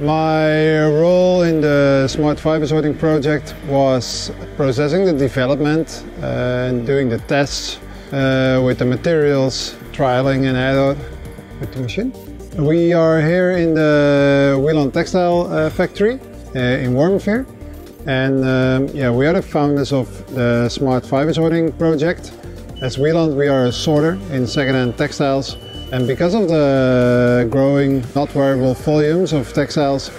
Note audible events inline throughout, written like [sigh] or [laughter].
My role in the Smart Fibersorting project was processing the development uh, and doing the tests uh, with the materials, trialing and add with the machine. We are here in the Wieland Textile uh, factory uh, in Wormerveer. And um, yeah, we are the founders of the Smart Fibersorting project. As Wieland, we are a sorter in second-hand textiles. And because of the growing not wearable volumes of textiles,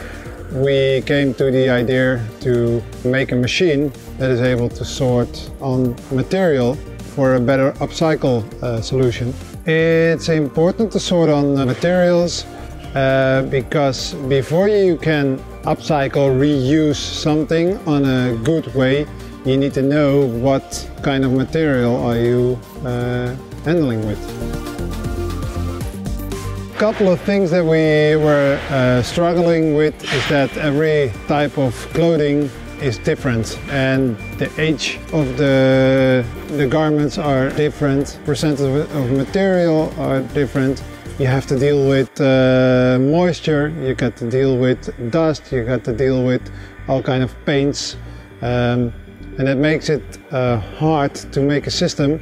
we came to the idea to make a machine that is able to sort on material for a better upcycle uh, solution. It's important to sort on materials uh, because before you can upcycle, reuse something on a good way, you need to know what kind of material are you uh, handling with. Couple of things that we were uh, struggling with is that every type of clothing is different and the age of the, the garments are different, percentage of material are different. You have to deal with uh, moisture, you got to deal with dust, you got to deal with all kind of paints um, and it makes it uh, hard to make a system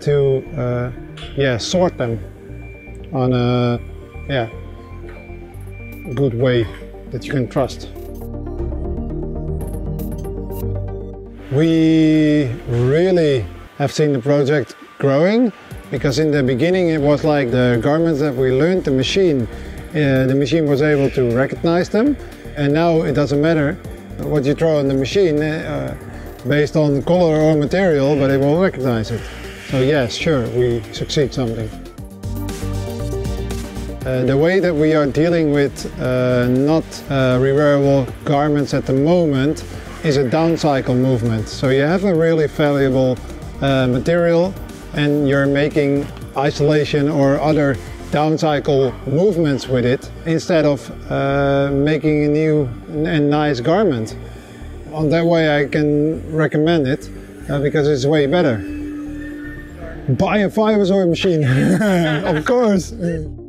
to uh, yeah, sort them on a yeah, good way that you can trust. We really have seen the project growing because in the beginning it was like the garments that we learned the machine, uh, the machine was able to recognize them and now it doesn't matter what you throw in the machine uh, based on color or material but it will recognize it. So yes, sure, we succeed something. Uh, the way that we are dealing with uh, not uh, rewearable garments at the moment is a downcycle movement. So you have a really valuable uh, material and you're making isolation or other downcycle movements with it instead of uh, making a new and nice garment. On that way I can recommend it because it's way better. Buy a fiber machine, [laughs] of course. [laughs]